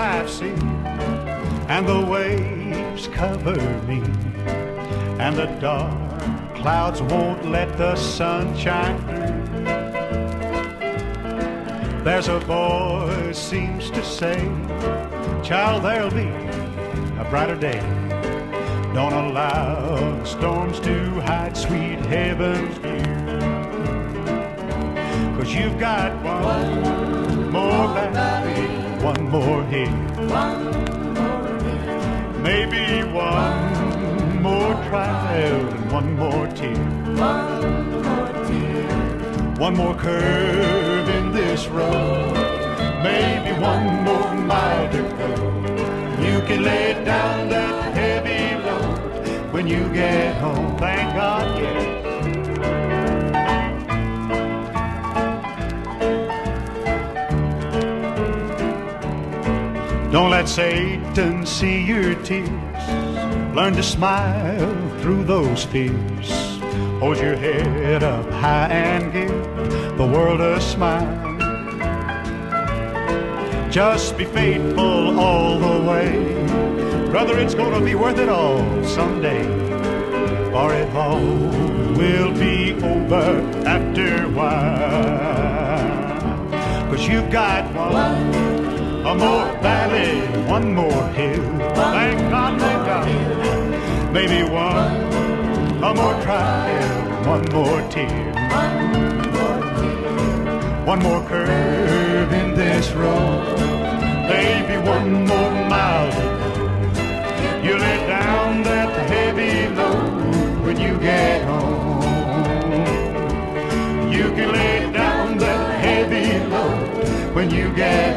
life sea, and the waves cover me, and the dark clouds won't let the sun shine through. There's a voice seems to say, Child, there'll be a brighter day. Don't allow the storms to hide sweet heaven's view. Cause you've got one, more valley, one more hill. Maybe one more trial and one more tear. One more curve in this road. Maybe one more mile to go. You can lay down that heavy load when you get home. Thank God, yeah. Don't let Satan see your tears. Learn to smile through those fears. Hold your head up high and give the world a smile. Just be faithful all the way. Brother, it's gonna be worth it all someday. For it all will be over after a while. Cause you've got one, a more valley, one more hill. Thank God, thank God. Maybe one, a more trial, one more tear. One more curve in this road. Maybe one more mile. You lay down that heavy load when you get home. You can lay down that heavy load when you get